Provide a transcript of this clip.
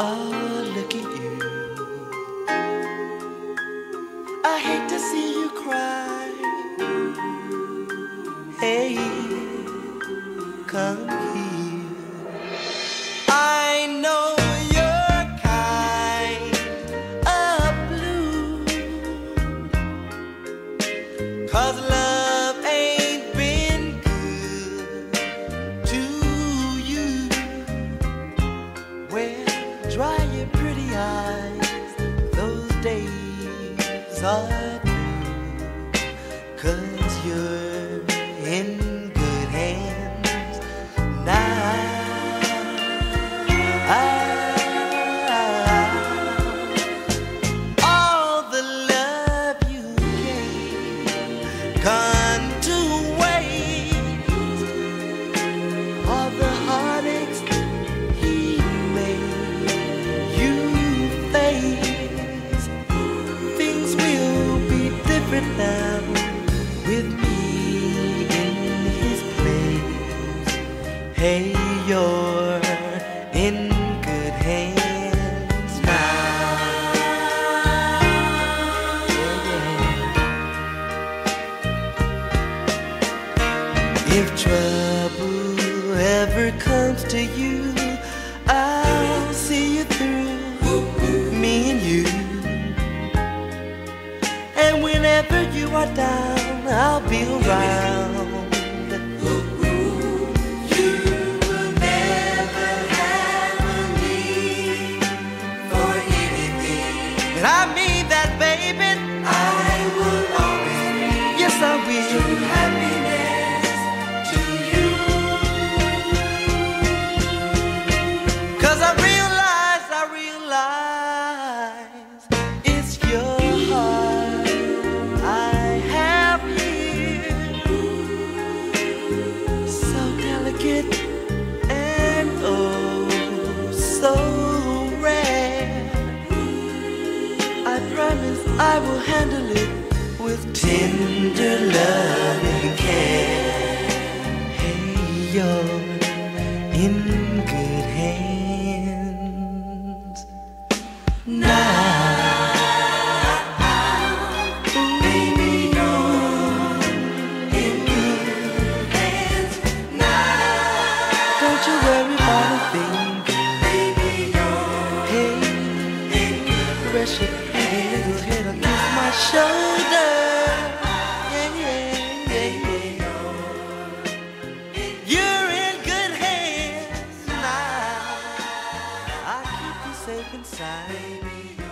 Oh, look at you. I hate to see you cry. Hey, come here. I know you're kind of those days are. Cause you're in be different with me in his place. Hey, you're in good hands now. If trouble ever comes to you, I'll see you through, me and you. Whenever you are down, I'll be around. I will handle it with tender loving care. Hey, you're in good hands now. Baby, you're in good. Shoulder. Yeah, yeah, yeah, yeah. You're in good hands. I keep you safe inside.